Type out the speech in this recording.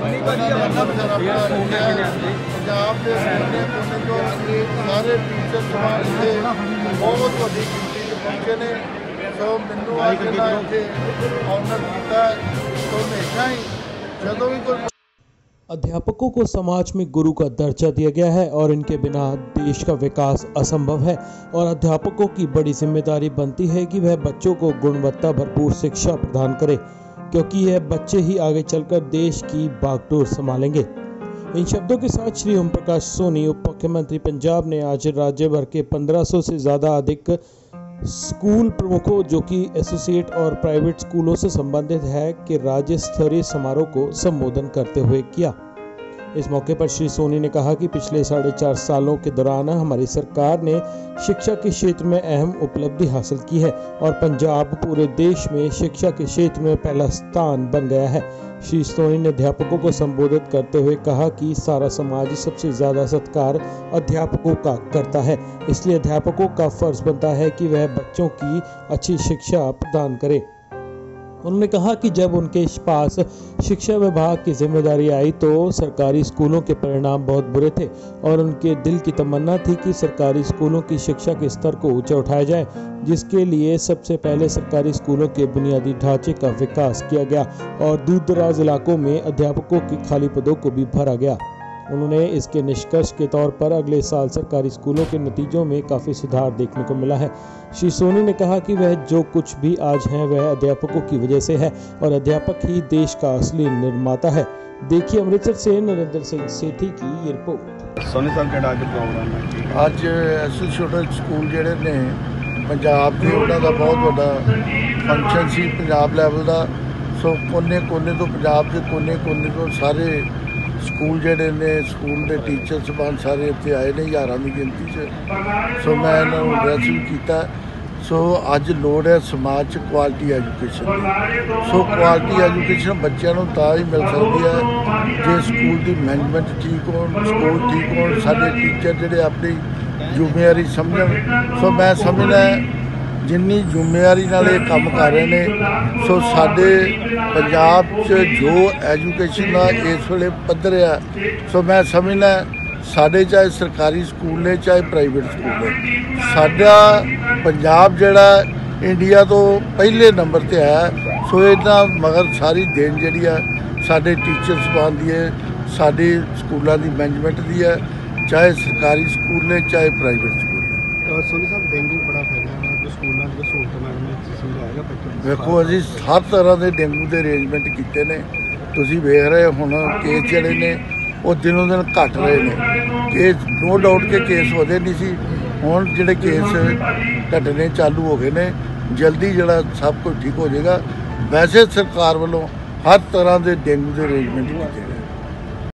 ਆਪਣਾ ਰੱਖਿਆ ਪੰਜਾਬ ਦੇ ਕੋਨੇ ਕੋਨੇ ਤੋਂ ਸਾਰੇ ਟੀਚਰ ਸਮਾਨ ਇੱਥੇ ਬਹੁਤ ਵੱਡੀ ਗਿਣਤੀ 'ਚ ਪਹੁੰਚੇ ਨੇ ਸੋ ਮੈਨੂੰ ਅੱਜ ਜਿਹੜਾ ਇੱਥੇ ਆਨਰ ਕੀਤਾ ਸੋ ਹਮੇਸ਼ਾ ਹੀ ਜਦੋਂ ਵੀ ਕੋਈ अध्यापकों को समाज में गुरु का दर्जा दिया गया है और इनके बिना देश का विकास असंभव है और अध्यापकों की बड़ी जिम्मेदारी बनती है कि वह बच्चों को गुणवत्ता भरपूर शिक्षा प्रदान करे क्योंकि यह बच्चे ही आगे चलकर देश की बागडोर संभालेंगे। इन शब्दों के साथ श्री ओम प्रकाश सोनी उप मुख्यमंत्री पंजाब ने आज राज्य भर के 1500 से ज़्यादा अधिक स्कूल प्रमुखों, जो कि एसोसिएट और प्राइवेट स्कूलों से संबंधित है, के राज्य स्तरीय समारोह को संबोधन करते हुए किया। इस मौके पर श्री सोनी ने कहा कि पिछले साढ़े चार सालों के दौरान हमारी सरकार ने शिक्षा के क्षेत्र में अहम उपलब्धि हासिल की है और पंजाब पूरे देश में शिक्षा के क्षेत्र में पहला स्थान बन गया है। श्री सोनी ने अध्यापकों को संबोधित करते हुए कहा कि सारा समाज सबसे ज़्यादा सत्कार अध्यापकों का करता है, इसलिए अध्यापकों का फ़र्ज़ बनता है कि वह बच्चों की अच्छी शिक्षा प्रदान करें। उन्होंने कहा कि जब उनके पास शिक्षा विभाग की ज़िम्मेदारी आई तो सरकारी स्कूलों के परिणाम बहुत बुरे थे और उनके दिल की तमन्ना थी कि सरकारी स्कूलों की शिक्षा के स्तर को ऊँचा उठाया जाए, जिसके लिए सबसे पहले सरकारी स्कूलों के बुनियादी ढांचे का विकास किया गया और दूर दराज इलाकों में अध्यापकों के खाली पदों को भी भरा गया। उन्होंने इसके निष्कर्ष के तौर पर अगले साल सरकारी स्कूलों के नतीजों में काफ़ी सुधार देखने को मिला है श्री सोनी ने कहा कि वह जो कुछ भी आज हैं वह अध्यापकों की वजह से है और अध्यापक ही देश का असली निर्माता है देखिए अमृतसर से नरेंद्र सिंह सेठी की ये रिपोर्ट ਸੋਨੀ ਸਾਹਿਬ ਕਿਹੜਾ ਅੱਜ ਪ੍ਰੋਗਰਾਮ ਹੈ ਅੱਜ ਐਸੋਸੀਏਟਡ ਸਕੂਲ ਜਿਹੜੇ ਨੇ ਪੰਜਾਬ ਦੇ ਉਹਨਾਂ ਦਾ ਬਹੁਤ ਵੱਡਾ ਫੰਕਸ਼ਨ ਸੀ ਪੰਜਾਬ ਲੈਵਲ ਦਾ ਸੋ ਕੋਨੇ ਕੋਨੇ ਤੋਂ ਪੰਜਾਬ ਦੇ ਕੋਨੇ ਕੋਨੇ ਤੋਂ ਸਾਰੇ ਸਕੂਲ ਜਿਹੜੇ ਨੇ, ਸਕੂਲ ਦੇ ਟੀਚਰ ਸਬਾਨ ਸਾਰੇ ਇੱਥੇ ਆਏ ਨੇ ਹਜ਼ਾਰਾਂ ਦੀ ਗਿਣਤੀ 'ਚ। ਸੋ ਮੈਂ ਇਹਨਾਂ ਨੂੰ ਐਡਰੈਸ ਵੀ ਕੀਤਾ। ਸੋ ਅੱਜ ਲੋੜ ਹੈ ਸਮਾਜ 'ਚ ਕੁਆਲਿਟੀ ਐਜੂਕੇਸ਼ਨ ਦੀ। ਸੋ ਕੁਆਲਿਟੀ ਐਜੂਕੇਸ਼ਨ ਬੱਚਿਆਂ ਨੂੰ ਤਾਂ ਹੀ ਮਿਲ ਸਕਦੀ ਹੈ ਜੇ ਸਕੂਲ ਦੀ ਮੈਨੇਜਮੈਂਟ ਠੀਕ ਹੋਣ ਸਕੂਲ ਠੀਕ ਹੋਣ, ਸਾਡੇ ਟੀਚਰ ਜਿਹੜੇ ਆਪਣੀ ਜ਼ਿੰਮੇਵਾਰੀ ਸਮਝਣ। ਸੋ ਮੈਂ ਸਮਝਦਾ ਜਿੰਨੀ ਜ਼ਿੰਮੇਵਾਰੀ ਨਾਲ ਇਹ ਕੰਮ ਕਰ ਰਹੇ ਨੇ, ਸੋ ਸਾਡੇ ਪੰਜਾਬ 'ਚ ਜੋ ਐਜੂਕੇਸ਼ਨ ਦਾ ਇਸ ਵੇਲੇ ਪੱਧਰ ਆ ਸੋ ਮੈਂ ਸਮਝਦਾ ਸਾਡੇ ਚਾਹੇ ਸਰਕਾਰੀ ਸਕੂਲ ਨੇ, ਚਾਹੇ ਪ੍ਰਾਈਵੇਟ ਸਕੂਲ ਨੇ, ਸਾਡਾ ਪੰਜਾਬ ਜਿਹੜਾ ਇੰਡੀਆ ਤੋਂ ਪਹਿਲੇ ਨੰਬਰ ਤੇ ਆਇਆ ਸੋ ਇਹਦਾ ਮਗਰ ਸਾਰੀ ਦੇਣ ਜਿਹੜੀ ਆ, ਸਾਡੇ ਟੀਚਰਸ ਸਬਾਨ ਦੀ ਹੈ, ਸਾਡੇ ਸਕੂਲਾਂ ਦੀ ਮੈਨੇਜਮੈਂਟ ਦੀ ਹੈ, ਚਾਹੇ ਸਰਕਾਰੀ ਸਕੂਲ ਨੇ, ਚਾਹੇ ਪ੍ਰਾਈਵੇਟ ਸਕੂਲ ਨੇ। ਸੋਨੀ ਸਾਹਿਬ, ਡੇਂਗੂ ਬੜਾ ਫੈਲਿਆ ਸਕੂਲਾਂ ਦੇ ਸਹੂਲਤਾਂ ਮੈਡਮ ਸਮਝਾਏਗਾ ਬੱਚਿਆਂ ਵੇਖੋ ਅਸੀਂ ਹਰ ਤਰ੍ਹਾਂ ਦੇ ਡੇਂਗੂ ਦੇ ਅਰੇਂਜਮੈਂਟ ਕੀਤੇ ਨੇ। ਤੁਸੀਂ ਵੇਖ ਰਹੇ ਹੁਣ ਕੇਸ ਜਿਹੜੇ ਨੇ ਉਹ ਦਿਨੋਂ ਦਿਨ ਘਟ ਰਹੇ ਨੇ। ਕੇਸ ਨੋ ਡਾਊਟ ਕਿ ਕੇਸ ਵਧੇ ਨਹੀਂ ਸੀ। ਹੁਣ ਜਿਹੜੇ ਕੇਸ ਘਟਨੇ ਚਾਲੂ ਹੋ ਗਏ ਨੇ ਜਲਦੀ ਜਿਹੜਾ ਸਭ ਕੁਝ ਠੀਕ ਹੋ ਜਾਏਗਾ। ਵੈਸੇ ਸਰਕਾਰ ਵੱਲੋਂ ਹਰ ਤਰ੍ਹਾਂ ਦੇ ਡੇਂਗੂ ਦੇ ਅਰੇਂਜਮੈਂਟ ਕੀਤੇ ਗਏ